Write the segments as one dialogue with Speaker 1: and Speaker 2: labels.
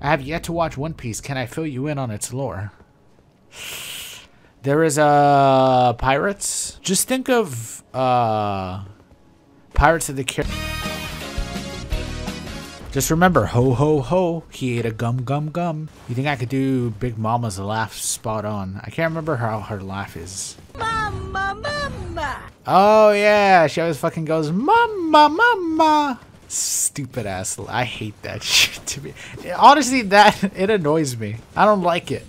Speaker 1: I have yet to watch One Piece. Can I fill you in on its lore? There is uh pirates. Just think of uh Pirates of the Caribbean. Just remember, ho ho ho, he ate a gum gum gum. You think I could do Big Mama's laugh spot on? I can't remember how her laugh is. Mama, mama. Oh yeah, she always fucking goes, mama, mama. Stupid ass. I hate that shit to me. Honestly, that it annoys me. I don't like it.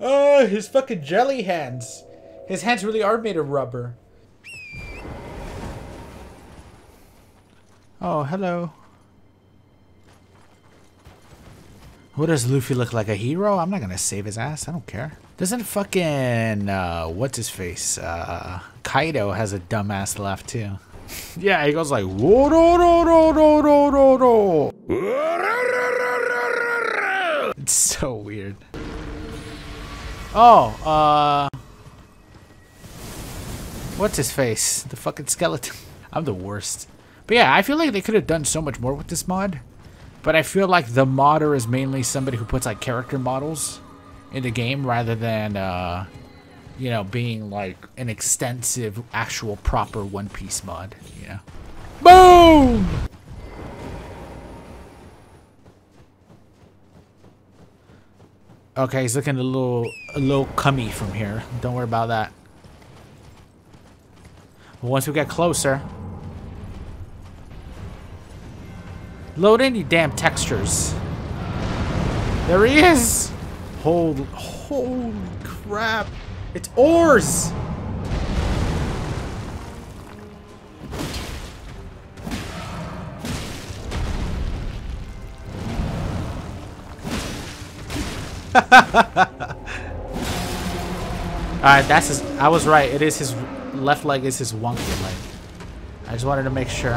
Speaker 1: Oh, his fucking jelly hands. His hands really are made of rubber. Oh, hello. What does Luffy look like? A hero? I'm not gonna save his ass. I don't care. Doesn't fucking, uh, what's his face? Uh, Kaido has a dumbass laugh too. Yeah, he goes like, whoa, do, do, do. It's so weird. Oh, uh, what's his face? The fucking skeleton. I'm the worst. But yeah, I feel like they could have done so much more with this mod. But I feel like the modder is mainly somebody who puts like character models in the game rather than, uh, you know, being like an extensive, actual, proper One Piece mod. You know. Boom! Okay, he's looking a little, a little cummy from here. Don't worry about that. But once we get closer, Load any damn textures. There he is! Holy, holy crap. It's Oars! Alright, that's his. I was right. It is his left leg is his wonky leg. I just wanted to make sure.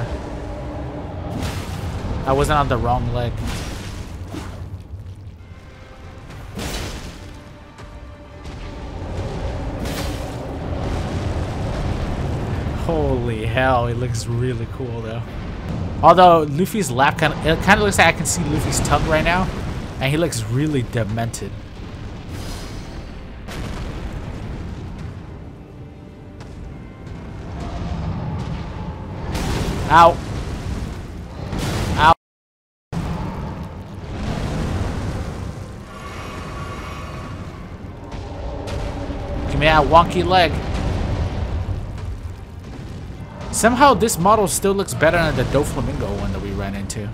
Speaker 1: I wasn't on the wrong leg. Holy hell, it looks really cool though. Although Luffy's lap kind of, it kind of looks like I can see Luffy's tongue right now, and he looks really demented. Ow. Ow. Give me that wonky leg. Somehow this model still looks better than the Doflamingo one that we ran into.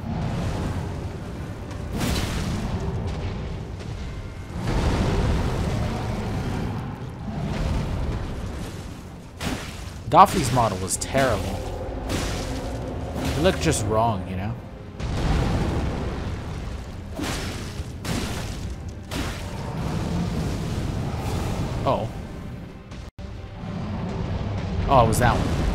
Speaker 1: Doffy's model was terrible. It looked just wrong, you know? Oh. Oh, it was that one.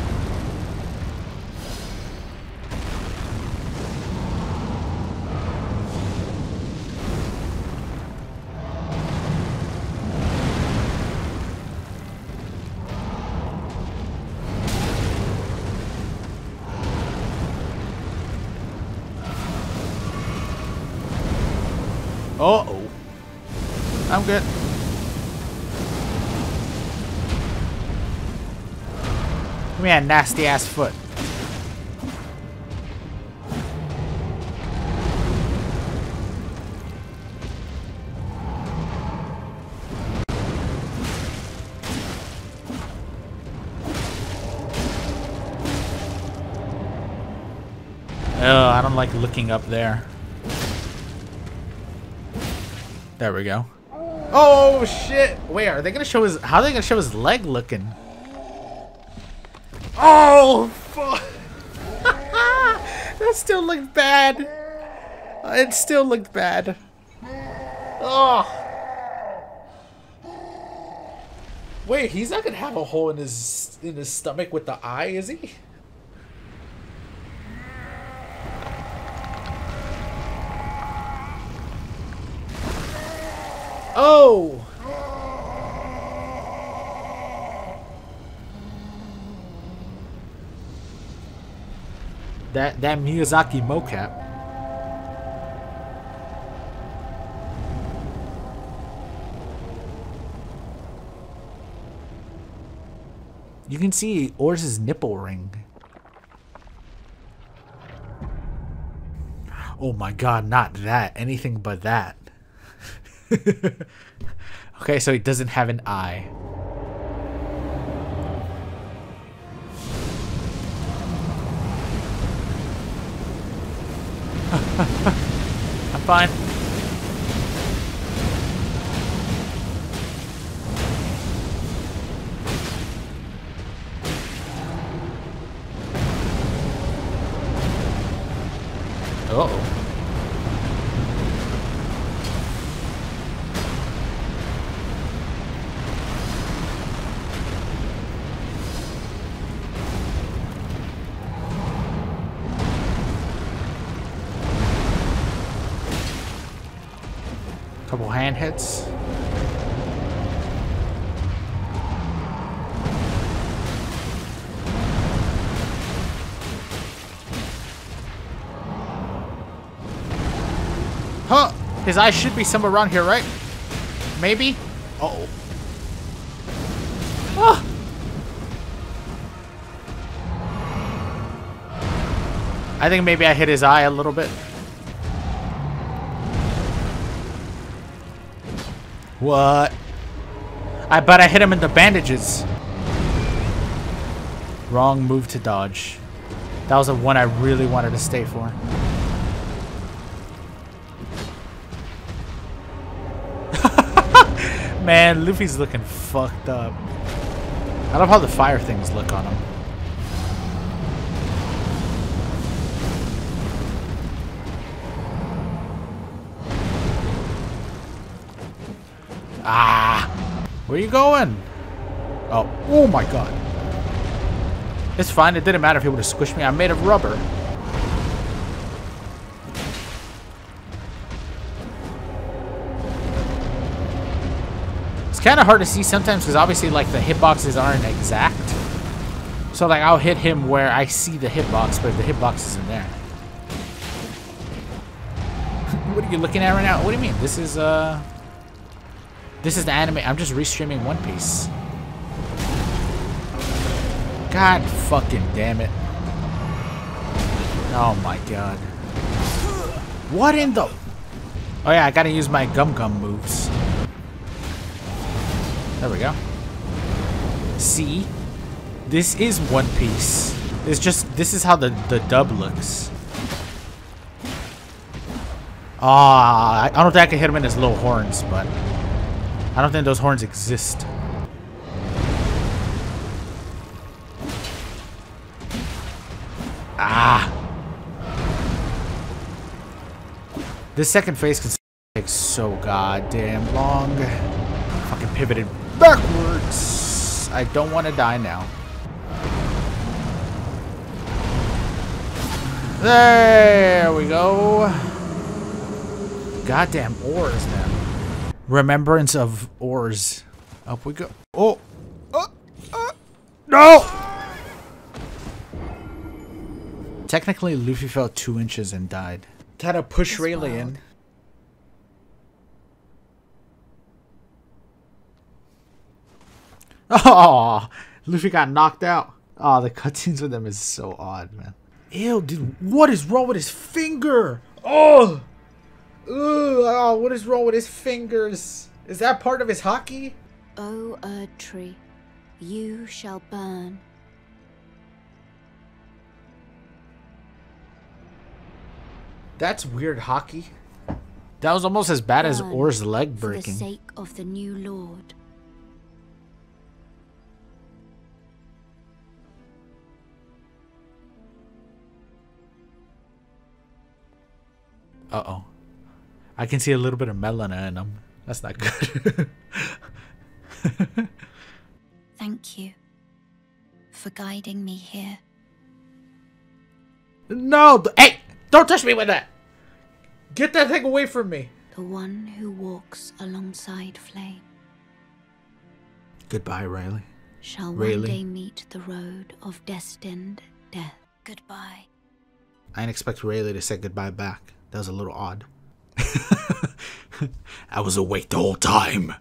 Speaker 1: I'm good. Give me a nasty ass foot. Oh, I don't like looking up there. There we go. Oh shit! Wait, are they gonna show his? How are they gonna show his leg looking? Oh, fuck. that still looked bad. It still looked bad. Oh. Wait, he's not gonna have a hole in his in his stomach with the eye, is he? Oh! That, that Miyazaki mocap. You can see Oars's nipple ring. Oh my god, not that. Anything but that. okay, so he doesn't have an eye. I'm fine. Couple hand hits. Huh! His eyes should be somewhere around here, right? Maybe? Uh oh. Ah! I think maybe I hit his eye a little bit. What? I bet I hit him in the bandages. Wrong move to dodge. That was the one I really wanted to stay for. Man, Luffy's looking fucked up. I love how the fire things look on him. Ah! Where you going? Oh, oh my god. It's fine, it didn't matter if he would have squished me. I'm made of rubber. It's kind of hard to see sometimes because obviously like the hitboxes aren't exact. So like I'll hit him where I see the hitbox, but the hitbox isn't there. what are you looking at right now? What do you mean? This is uh this is the anime. I'm just restreaming One Piece. God fucking damn it. Oh my god. What in the... Oh yeah, I gotta use my Gum Gum moves. There we go. See? This is One Piece. It's just, this is how the, the dub looks. Ah, I don't think I can hit him in his little horns, but... I don't think those horns exist. Ah! This second phase can take so goddamn long. Fucking pivoted backwards. I don't want to die now. There we go. Goddamn Oars, man. Remembrance of Oars. Up we go. Oh! Uh, uh, no! Technically, Luffy fell two inches and died. Had to push Rayleigh in. Oh, Luffy got knocked out. Oh, the cutscenes with him is so odd, man. Ew, dude, what is wrong with his finger? Oh! Ugh, oh, what is wrong with his fingers? Is that part of his haki?
Speaker 2: O Erd Tree, you shall burn.
Speaker 1: That's weird haki. That was almost as bad as
Speaker 2: Burn
Speaker 1: Or's leg
Speaker 2: For the sake of the new lord.
Speaker 1: Uh oh. I can see a little bit of Melina in him. That's not good.
Speaker 2: Thank you for guiding me here.
Speaker 1: no! Hey! Don't touch me with that! Get that thing away from me!
Speaker 2: The one who walks alongside flame
Speaker 1: Goodbye, Rayleigh.
Speaker 2: shall
Speaker 1: Rayleigh.
Speaker 2: one day meet the road of destined death. Goodbye.
Speaker 1: I didn't expect Rayleigh to say goodbye back. That was a little odd. I was awake the whole time.